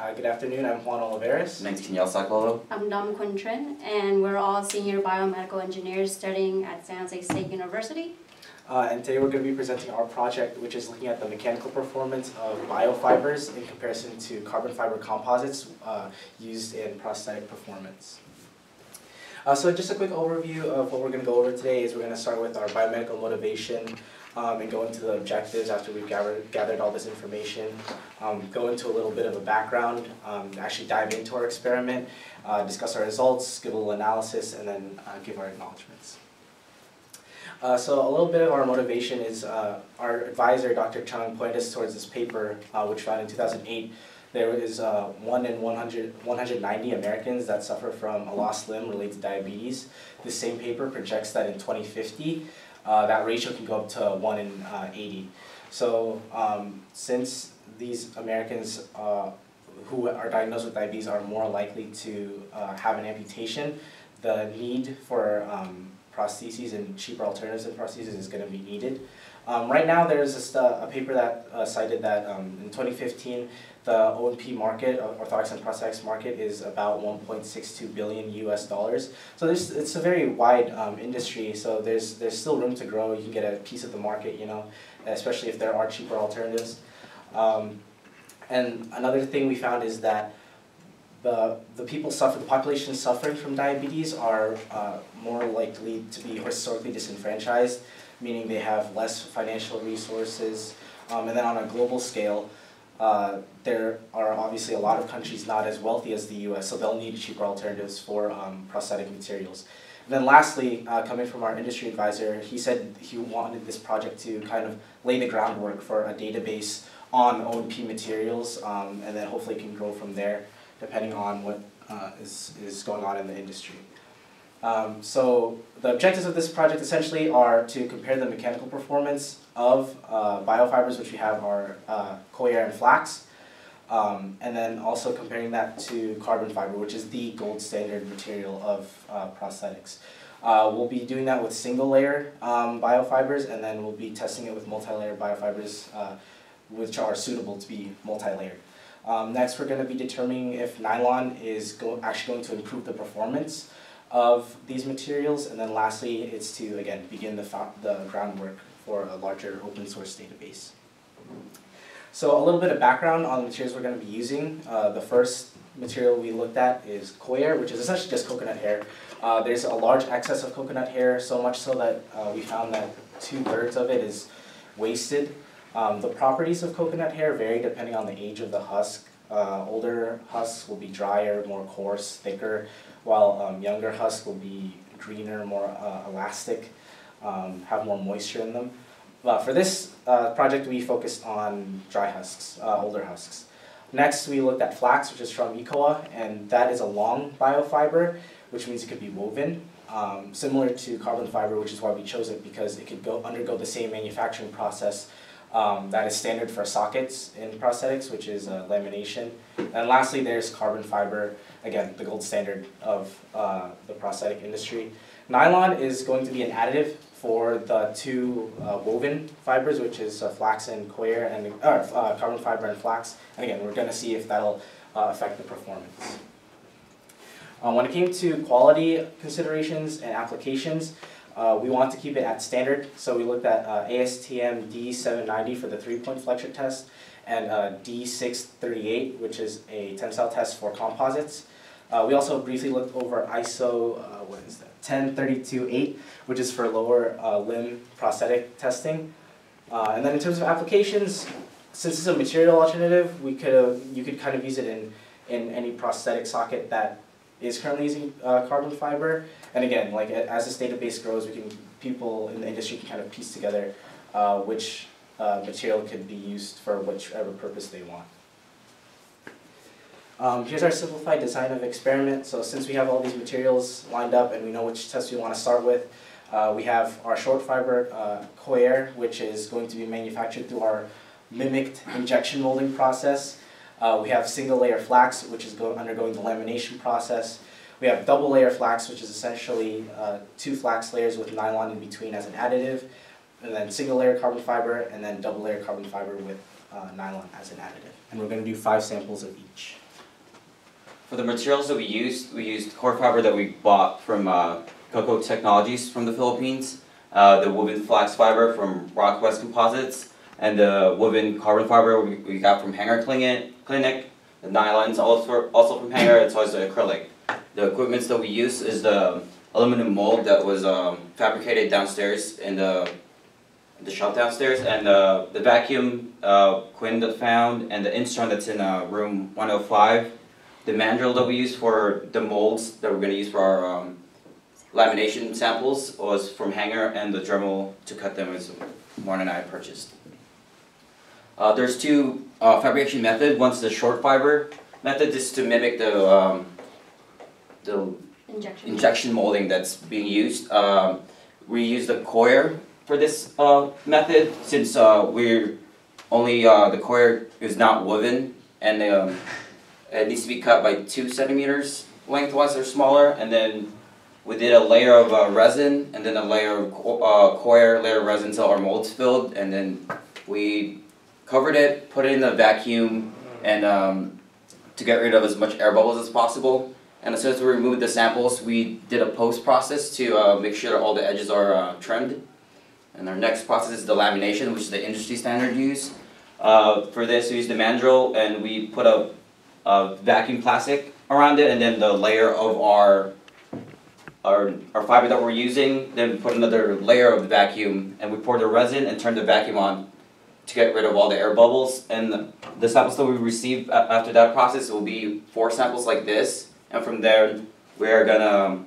Uh, good afternoon, I'm Juan Oliveras. My name's Kenyal Saclolo. I'm Dom Quintrin, and we're all senior biomedical engineers studying at San Jose State University. Uh, and today we're going to be presenting our project, which is looking at the mechanical performance of biofibers in comparison to carbon fiber composites uh, used in prosthetic performance. Uh, so just a quick overview of what we're going to go over today is we're going to start with our biomedical motivation, um, and go into the objectives after we've gathered, gathered all this information, um, go into a little bit of a background, um, actually dive into our experiment, uh, discuss our results, give a little analysis, and then uh, give our acknowledgements. Uh, so a little bit of our motivation is uh, our advisor, Dr. Chung, pointed us towards this paper, uh, which found in 2008 there is uh, 1 in 100, 190 Americans that suffer from a lost limb related to diabetes. This same paper projects that in 2050, uh, that ratio can go up to 1 in uh, 80. So um, since these Americans uh, who are diagnosed with diabetes are more likely to uh, have an amputation, the need for um, prostheses and cheaper alternatives than prostheses is going to be needed. Um, right now, there's a, a paper that uh, cited that um, in 2015, the O&P market, orthotics and prosthetics market, is about 1.62 billion US dollars. So there's, it's a very wide um, industry. So there's there's still room to grow. You can get a piece of the market, you know, especially if there are cheaper alternatives. Um, and another thing we found is that the, the people suffer, the population suffering from diabetes are uh, more likely to be historically disenfranchised, meaning they have less financial resources. Um, and then on a global scale, uh, there are obviously a lot of countries not as wealthy as the US, so they'll need cheaper alternatives for um, prosthetic materials. And then lastly, uh, coming from our industry advisor, he said he wanted this project to kind of lay the groundwork for a database on O&P materials, um, and then hopefully can grow from there depending on what uh, is is going on in the industry. Um, so the objectives of this project essentially are to compare the mechanical performance of uh, biofibers, which we have are uh, coir and flax, um, and then also comparing that to carbon fiber, which is the gold standard material of uh, prosthetics. Uh, we'll be doing that with single layer um, biofibers, and then we'll be testing it with multi-layer biofibers, uh, which are suitable to be multi-layered. Um, next, we're going to be determining if nylon is go actually going to improve the performance of these materials. And then lastly, it's to, again, begin the, the groundwork for a larger open source database. So a little bit of background on the materials we're going to be using. Uh, the first material we looked at is coir, which is essentially just coconut hair. Uh, there's a large excess of coconut hair, so much so that uh, we found that two-thirds of it is wasted. Um, the properties of coconut hair vary depending on the age of the husk. Uh, older husks will be drier, more coarse, thicker, while um, younger husks will be greener, more uh, elastic, um, have more moisture in them. Uh, for this uh, project, we focused on dry husks, uh, older husks. Next, we looked at flax, which is from Ikoa, and that is a long biofiber, which means it could be woven. Um, similar to carbon fiber, which is why we chose it, because it could go undergo the same manufacturing process um, that is standard for sockets in prosthetics, which is uh, lamination. And lastly, there's carbon fiber, again, the gold standard of uh, the prosthetic industry. Nylon is going to be an additive for the two uh, woven fibers, which is uh, flax and coir, and uh, uh, carbon fiber and flax. And again, we're going to see if that'll uh, affect the performance. when it came to quality considerations and applications, we want to keep it at standard, so we looked at ASTM D790 for the three-point flexure test, and D638, which is a tensile test for composites. Uh, we also briefly looked over ISO, uh, what is that, 10328, which is for lower uh, limb prosthetic testing. Uh, and then in terms of applications, since it's a material alternative, we could you could kind of use it in, in any prosthetic socket that is currently using uh, carbon fiber. And again, like as this database grows, we can people in the industry can kind of piece together uh, which material could be used for whichever purpose they want. Um, here's our simplified design of experiment. So since we have all these materials lined up and we know which test we want to start with, uh, we have our short fiber uh, coir, which is going to be manufactured through our mimicked injection molding process. Uh, we have single layer flax, which is undergoing the lamination process. We have double layer flax, which is essentially uh, two flax layers with nylon in between as an additive, and then single layer carbon fiber, and then double layer carbon fiber with uh, nylon as an additive. And we're going to do five samples of each. For the materials that we used, we used coir fiber that we bought from uh, Coco Technologies from the Philippines, uh, the woven flax fiber from Rockwest Composites, and the woven carbon fiber we, we got from Hanger Clinic. The nylons also also from Hanger, well as the acrylic. The equipments that we use is the aluminum mold that was um, fabricated downstairs in the the shop downstairs, and uh, the vacuum uh, Quynh that found, and the instrument that's in uh, room 105. The mandrel that we use for the molds that we're going to use for our um, lamination samples was from Hanger, and the Dremel to cut them is one and I purchased. Uh, there's two uh, fabrication method. One's the short fiber method, just to mimic the um, the Injection. injection molding that's being used. Um, we use the coir for this uh, method since uh, we're only uh, the coir is not woven and um, it needs to be cut by two centimeters lengthwise or smaller, and then we did a layer of uh, resin and then a layer of uh, coir, layer of resin until our mold's filled, and then we covered it, put it in the vacuum, and um, to get rid of as much air bubbles as possible. And as soon as we removed the samples, we did a post process to uh, make sure all the edges are uh, trimmed. And our next process is the lamination, which is the industry standard use. Uh, for this, we used the mandrel and we put a, vacuum plastic around it, and then the layer of our our, our fiber that we're using, then put another layer of the vacuum, and we pour the resin and turn the vacuum on to get rid of all the air bubbles. And the samples that we receive after that process will be four samples like this, and from there we're gonna um,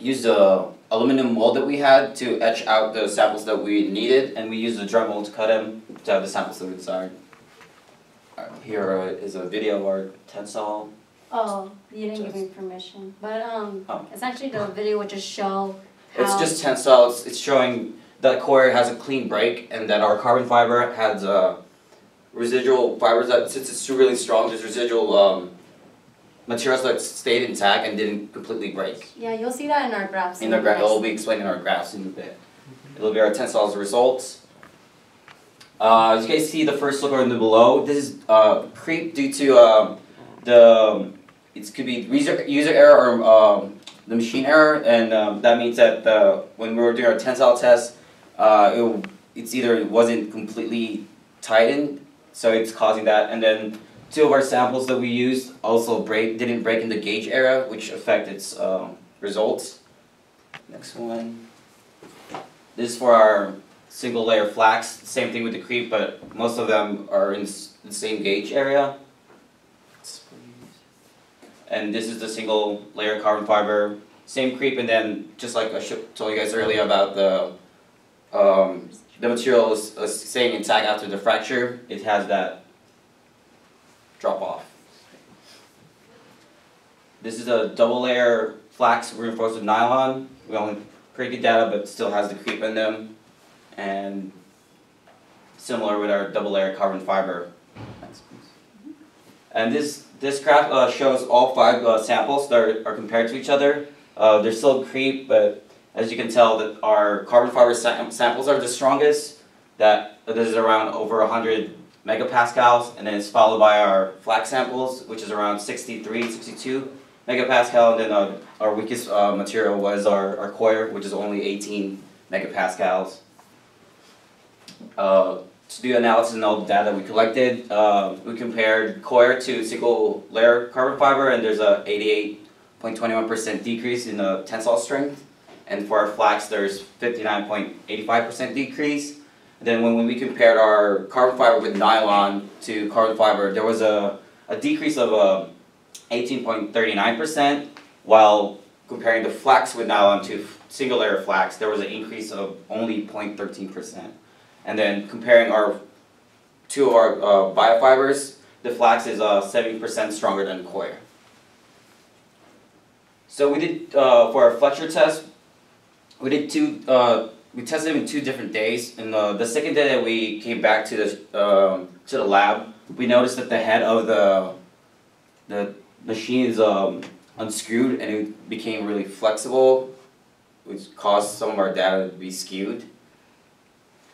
use the aluminum mold that we had to etch out the samples that we needed, and we use the Dremel to cut them to have the samples that we desired. Here uh, is a video of our tensile. Oh, you didn't give me permission, but um, Oh. essentially the video would just show how. It's just tensile. It's, it's showing that coir has a clean break, and that our carbon fiber has uh, residual fibers that since it's really strong, there's residual um, materials that stayed intact and didn't completely break. Yeah, you'll see that in our graphs. In the gra- next. it'll be explained in our graphs in a bit. It'll be our tensiles results. Uh, as you guys see the first look on the below, this is uh, creep due to um, the it could be user, user error or um, the machine error, and um, that means that the, when we were doing our tensile test, uh, it, it's either it wasn't completely tightened, so it's causing that, and then two of our samples that we used also break didn't break in the gauge area, which affected its um, results. Next one. This is for our single layer flax. Same thing with the creep, but most of them are in the same gauge area. And this is the single layer carbon fiber, same creep, and then just like I told you guys earlier about the um, the material is, is staying intact after the fracture. It has that drop off. This is a double layer flax reinforced with nylon. We only pretty good data, but still has the creep in them, and similar with our double layer carbon fiber. And this this graph uh, shows all five uh, samples that are, are compared to each other. Uh, there's still creep, but as you can tell, that our carbon fiber sam- samples are the strongest. That this is around over 100 megapascals, and then it's followed by our flax samples, which is around 63, 62 megapascal, and then uh, our weakest uh, material was our, our coir, which is only 18 megapascals. Uh, to do analysis on all the data we collected, uh, we compared coir to single layer carbon fiber, and there's a 88.21% decrease in the tensile strength. And for our flax, there's 59.85% decrease. Then when we compared our carbon fiber with nylon to carbon fiber, there was a, a decrease of uh, 18.39%, while comparing the flax with nylon to single layer flax, there was an increase of only 0.13%. And then comparing our two our uh, biofibers, the flax is uh, 70% stronger than coir. So we did, uh, for our flexure test, we did two, uh, we tested in two different days. And uh, the second day that we came back to the, um, to the lab, we noticed that the head of the, the machine is um, unscrewed and it became really flexible, which caused some of our data to be skewed.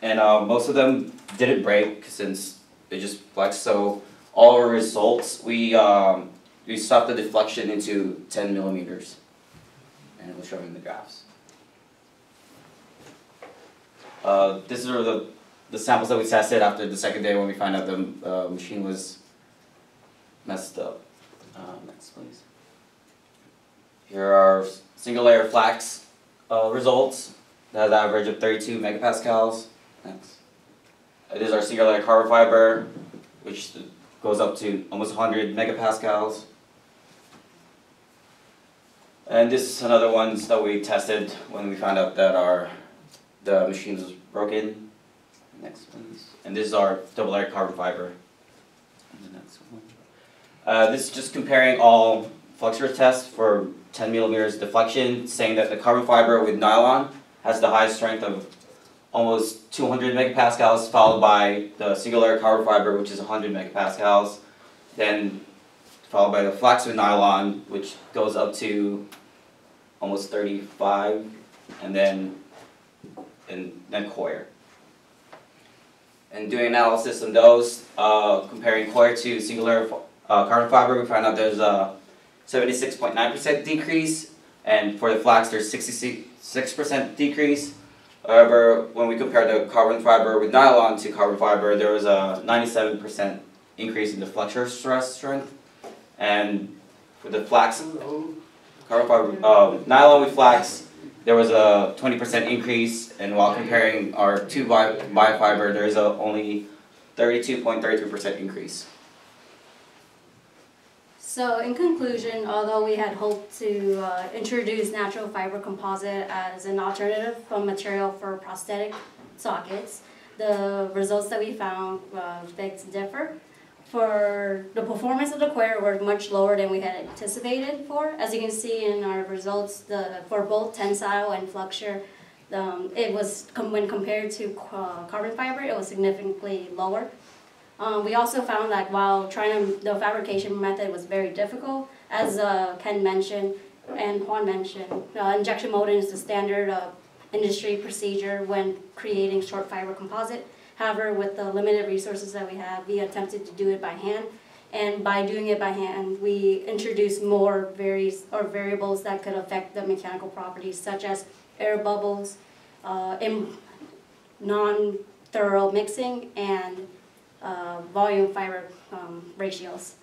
And uh, most of them didn't break since they just flexed. So all our results, we um, we stopped the deflection into ten millimeters. And it was showing the graphs. Uh, this are the, the samples that we tested after the second day when we found out the, uh, machine was messed up. Uh, next please. Here are single layer flax, uh, results, that has an average of thirty-two megapascals. Next. It is our layer carbon fiber, which goes up to almost 100 megapascals. And this is another ones that we tested when we found out that our the machine was broken. Next please. And this is our double layer carbon fiber. And the next one. Uh, this is just comparing all flexure tests for 10 millimeters deflection, saying that the carbon fiber with nylon has the highest strength of almost 200 megapascals, followed by the single layer carbon fiber, which is 100 megapascals, then followed by the flax with nylon, which goes up to almost 35, and then and then coir. And doing analysis on those, uh, comparing coir to single layer uh, carbon fiber, we find out there's a 76.9% decrease, and for the flax, there's 66% decrease. However, when we compared the carbon fiber with nylon to carbon fiber, there was a 97% increase in the flexure stress strength. And for the flax, carbon fiber, um, nylon with flax, there was a 20% increase. And while comparing our two bio, biofiber, there is a only 32.33% increase. So in conclusion, although we had hoped to uh, introduce natural fiber composite as an alternative material for prosthetic sockets, the results that we found uh, beg to differ. For the performance of the coir were much lower than we had anticipated for. As you can see in our results, the for both tensile and flexure, um, it was when compared to uh, carbon fiber, it was significantly lower. Um, we also found that while trying to, the fabrication method was very difficult, as uh, Ken mentioned and Juan mentioned, uh, injection molding is the standard uh, industry procedure when creating short fiber composite. However, with the limited resources that we have, we attempted to do it by hand. And by doing it by hand, we introduced more varies, or variables that could affect the mechanical properties, such as air bubbles, uh, non-thorough mixing, and uh, volume fiber um, ratios.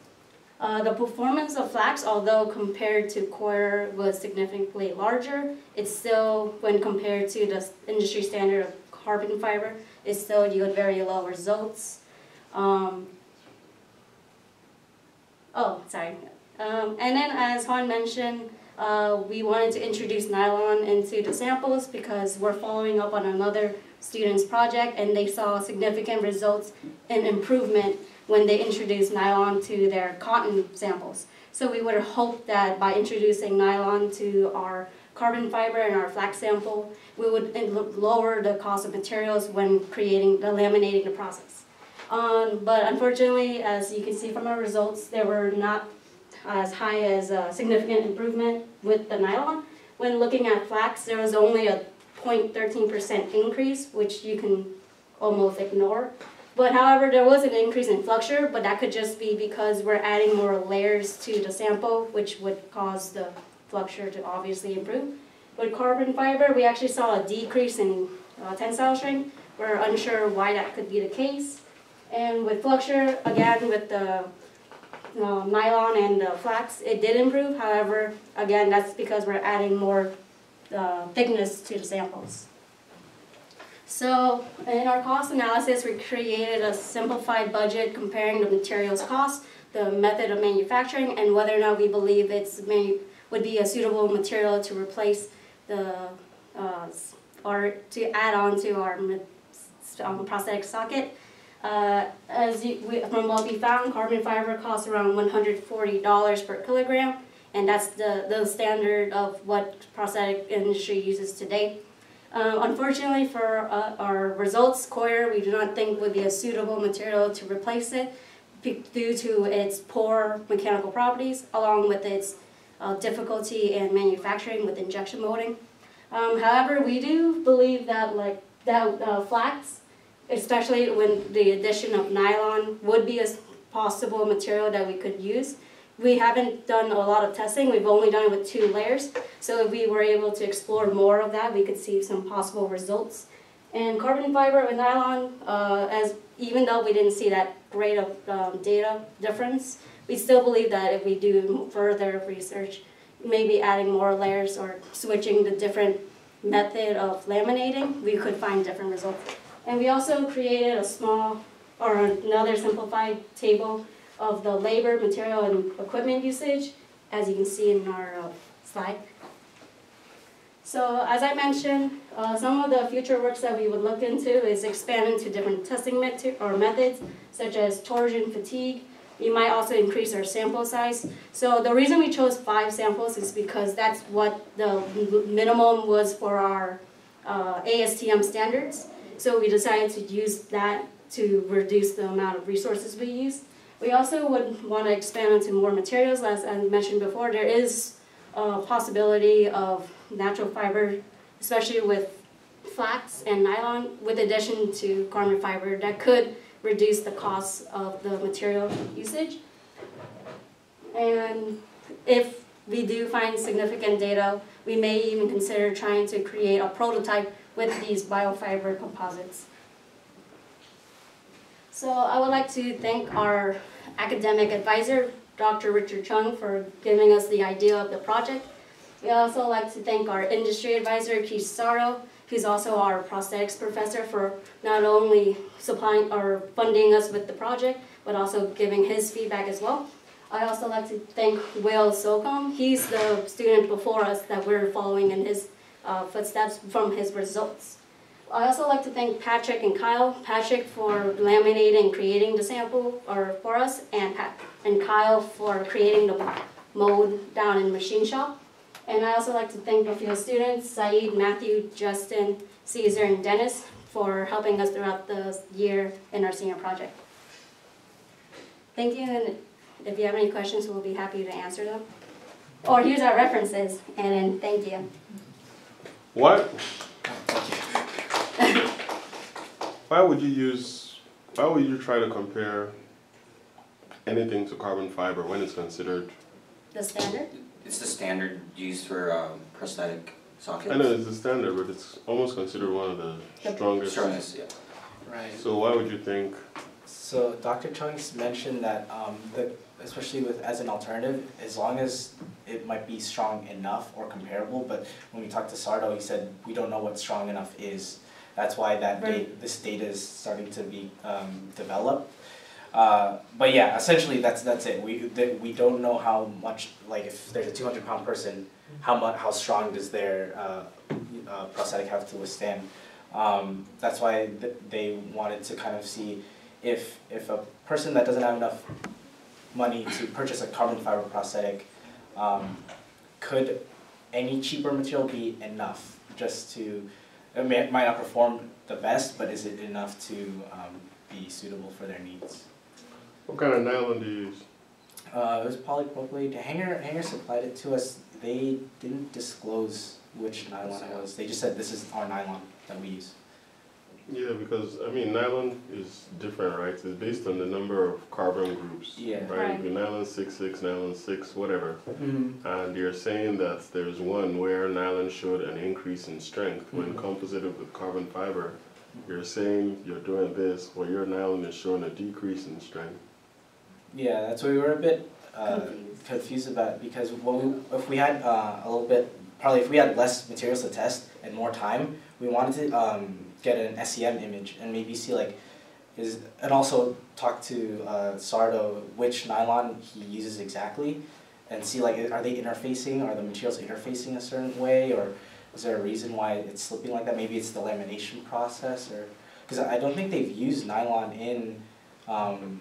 Uh, the performance of flax, although compared to coir was significantly larger, it's still, when compared to the industry standard of carbon fiber, it still yield very low results. Um, oh, sorry. Um, and then as Juan mentioned, uh, we wanted to introduce nylon into the samples because we're following up on another student's project and they saw significant results and improvement when they introduced nylon to their cotton samples. So we would hope that by introducing nylon to our carbon fiber and our flax sample, we would lower the cost of materials when creating the laminating the process. Um, but unfortunately, as you can see from our results, there were not as high as a significant improvement with the nylon. When looking at flax, there was only a 0.13% increase, which you can almost ignore. But however, there was an increase in flexure, but that could just be because we're adding more layers to the sample, which would cause the flexure to obviously improve. With carbon fiber, we actually saw a decrease in uh, tensile strength. We're unsure why that could be the case. And with flexure, again, with the uh, nylon and the flax, it did improve. However, again, that's because we're adding more uh, thickness to the samples. So in our cost analysis, we created a simplified budget comparing the materials cost, the method of manufacturing, and whether or not we believe it's would be a suitable material to replace the uh, or to add on to our um, prosthetic socket. Uh, as you, we, from what we found, carbon fiber costs around $140 per kilogram and that's the, the standard of what prosthetic industry uses today. Um, unfortunately for uh, our results, coir we do not think would be a suitable material to replace it due to its poor mechanical properties along with its uh, difficulty in manufacturing with injection molding. Um, however, we do believe that like that uh, flax, especially when the addition of nylon, would be a possible material that we could use we haven't done a lot of testing, we've only done it with two layers. So if we were able to explore more of that, we could see some possible results. And carbon fiber with nylon, uh, as, even though we didn't see that great of um, data difference, we still believe that if we do further research, maybe adding more layers or switching the different method of laminating, we could find different results. And we also created a small or another simplified table of the labor, material, and equipment usage, as you can see in our uh, slide. So as I mentioned, uh, some of the future works that we would look into is expanding to different testing meti- or methods, such as torsion fatigue. We might also increase our sample size. So the reason we chose five samples is because that's what the minimum was for our uh, ASTM standards. So we decided to use that to reduce the amount of resources we use. We also would want to expand into more materials, as I mentioned before. There is a possibility of natural fiber, especially with flax and nylon, with addition to carbon fiber, that could reduce the cost of the material usage. And if we do find significant data, we may even consider trying to create a prototype with these biofiber composites. So I would like to thank our academic advisor, Dr. Richard Chung, for giving us the idea of the project. We also like to thank our industry advisor, Keith Sardo, who's also our prosthetics professor for not only supplying or funding us with the project, but also giving his feedback as well. I also like to thank Will Slocum. He's the student before us that we're following in his uh, footsteps from his results. I also like to thank Patrick and Kyle. Patrick for laminating and creating the sample or for us, and Pat and Kyle for creating the mold down in machine shop. And I also like to thank a few students, Saeed, Matthew, Justin, Caesar, and Dennis for helping us throughout the year in our senior project. Thank you, and if you have any questions, we'll be happy to answer them. Or here's our references, and then thank you. What? Why would you use, why would you try to compare anything to carbon fiber when it's considered, The standard? It's the standard used for um, prosthetic sockets. I know it's the standard, but it's almost considered one of the The strongest. Strongest, yeah. Right. So why would you think, So Dr. Chung's mentioned that um, the, especially with as an alternative, as long as it might be strong enough or comparable, but when we talked to Sardo, he said we don't know what strong enough is. That's why that Right. date, this data is starting to be um, developed. Uh, but yeah, essentially that's that's it. We that we don't know how much like if there's a 200 pound person, how much how strong does their uh, uh, prosthetic have to withstand. Um, that's why th- they wanted to kind of see if if a person that doesn't have enough money to purchase a carbon fiber prosthetic, um, could any cheaper material be enough just to, it may, might not perform the best, but is it enough to um, be suitable for their needs? what kind of nylon do you use? Uh, it was polypropylene. Hanger Hanger supplied it to us. They didn't disclose which nylon it was. They just said this is our nylon that we use. Yeah, because, I mean, nylon is different, right? It's based on the number of carbon groups. Yeah. Right, Right. Nylon six, six, nylon six, whatever. Mm-hmm. And you're saying that there's one where nylon showed an increase in strength when Mhm. composited with carbon fiber. You're saying you're doing this, while your nylon is showing a decrease in strength. Yeah, that's why we were a bit uh, Confused. confused about because when we, if we had uh, a little bit, probably if we had less materials to test and more time, we wanted to um, get an SEM image and maybe see like is and also talk to uh, Sardo which nylon he uses exactly and see like are they interfacing? Are the materials interfacing a certain way? Or is there a reason why it's slipping like that? Maybe it's the lamination process or because I don't think they've used nylon in um,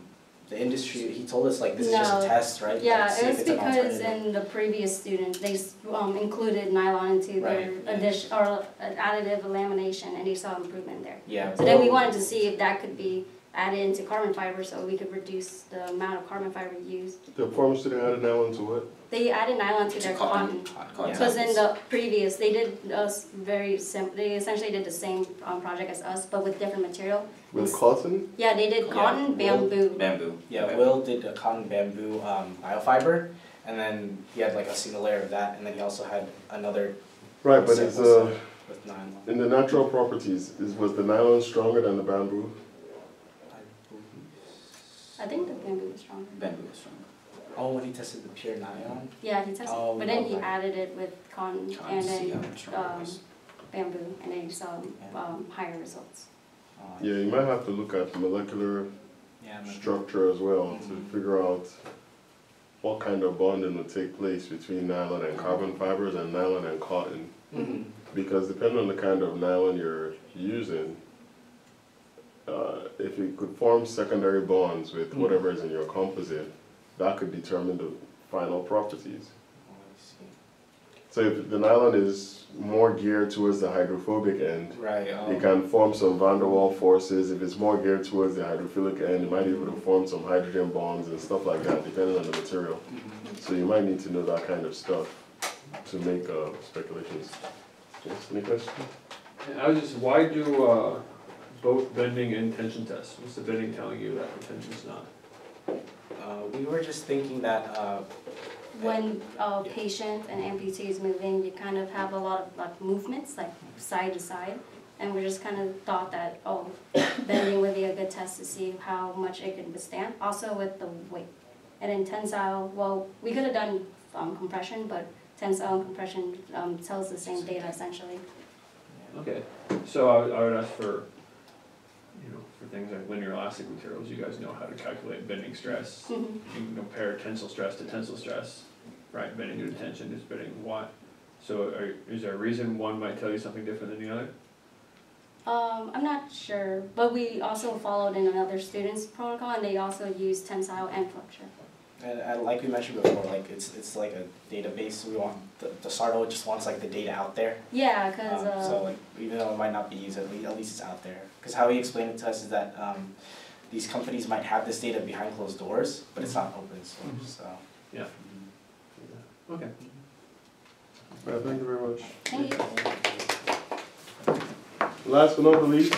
the industry he told us like this is just a test right Yeah, Like, it was because in the previous student, they um, included nylon into their Right, yeah. addition, or uh, additive lamination, and he saw improvement there. yeah So then we wanted to see if that could be added into carbon fiber so we could reduce the amount of carbon fiber used. The former student added nylon to what? They added nylon to To their cotton, Because in the previous, they did us very simple, they essentially did the same um, project as us, but with different material. With cotton? Yeah, they did cotton, wool. bamboo. Bamboo. Yeah, Okay. Will did a cotton bamboo um, biofiber, and then he had like a single layer of that, and then he also had another Right, but it's, sample uh, with nylon. in the natural properties, is, was the nylon stronger than the bamboo? I think the bamboo was stronger. Bamboo is strong. Oh, when he tested the pure nylon. Yeah, he tested, Oh, but then he okay. added it with cotton Trying and then how strong it um, bamboo, and then he saw Yeah. um, higher results. Oh, Yeah, you might have to look at molecular Yeah. structure as well to Mhm. figure out what kind of bonding would take place between nylon and carbon fibers and nylon and cotton. Mhm. Because depending on the kind of nylon you're using, if it could form secondary bonds with Mhm. whatever is in your composite, that could determine the final properties. Oh, I see. So if the nylon is more geared towards the hydrophobic end, Right. Oh. it can form some van der Waals forces. If it's more geared towards the hydrophilic end, it might be able to form some hydrogen bonds and stuff like that, depending on the material. Mhm. So you might need to know that kind of stuff to make uh, speculations. Yes, any question? I was just, why do, uh, both bending and tension tests? What's the bending telling you that the tension's not? Uh, we were just thinking that. Uh, When a patient, an amputee is moving, you kind of have a lot of like movements, like side to side. And we just kind of thought that, oh, bending would be a good test to see how much it can withstand, also with the weight. And then tensile, well, we could have done um, compression, but tensile and compression um, tells the same data essentially. Okay, so I would, I would ask for, you know, for things like linear elastic materials, you guys know how to calculate bending stress. Mhm. You can compare tensile stress to tensile stress, right? Bending due to tension is bending what? So are, is there a reason one might tell you something different than the other? Um, I'm not sure, but we also followed in another student's protocol, and they also use tensile and flexure. And, and like we mentioned before, like it's it's like a database. We want the, the Sardo just wants like the data out there. Yeah, cause Um, so uh, like even though it might not be used, at least, at least it's out there. Because how he explained it to us is that um, these companies might have this data behind closed doors, but it's not open source. So Yeah. Okay. Well, thank you very much. thank you. Last but not the least,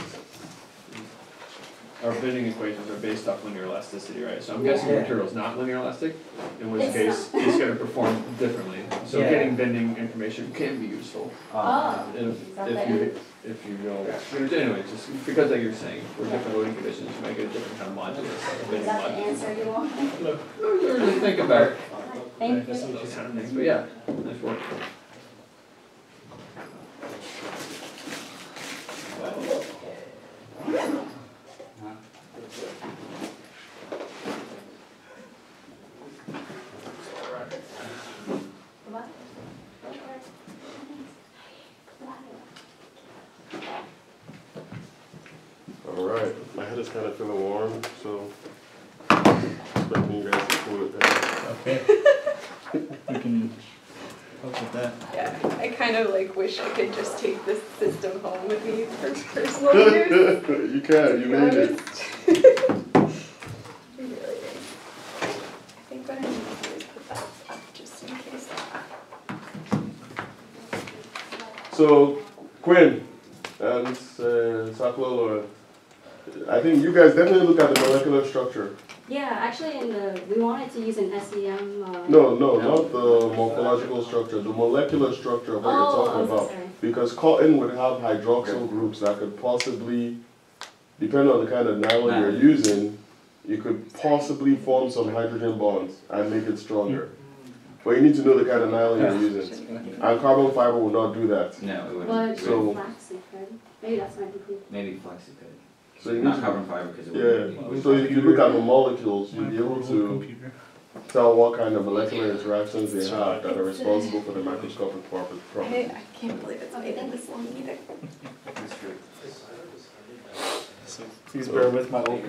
Our bending equations are based off linear elasticity, right? So I'm guessing the Yeah. material's not linear elastic, in which It's case it's gonna perform differently. So Yeah. getting bending information can be useful. Oh. Um, if, that if the you, end? if you know, but anyway, just because like you're saying, for different loading conditions, you might get a different kind of modulus, like a Is bending that the modulus. answer you want? Or just think about Thank you. those kind of things, but yeah, nice work. Right, my head is kind of feeling warm, so expecting you guys to cool it down. Okay. We can help with that. Yeah, I kind of like wish I could just take this system home with me for personal use. You can, you made it. honest. It'd really nice. I think what I need to do is put that up just in case. So, Quynh and uh, Saklo, uh, I think you guys definitely look at the molecular structure. Yeah, actually in the, we wanted to use an SEM, uh. No, no, not the morphological structure, the molecular structure of what you're Oh, talking I'm so about. sorry. Because cotton would have hydroxyl groups that could possibly, depending on the kind of nylon you're using, you could possibly form some hydrogen bonds and make it stronger. But you need to know the kind of nylon you're using. And carbon fiber will not do that. No, it wouldn't. So- flaxseed, right? Maybe that's my conclusion. Maybe flexi could. So you need Not to, carbon fiber because it wouldn't. yeah, so if you look at the molecules, you'll be able to Computer. tell what kind of molecular interactions they have that are responsible for the microscopic proper- I, properties. I can't believe it's made in this long either. That's true. So please bear with my old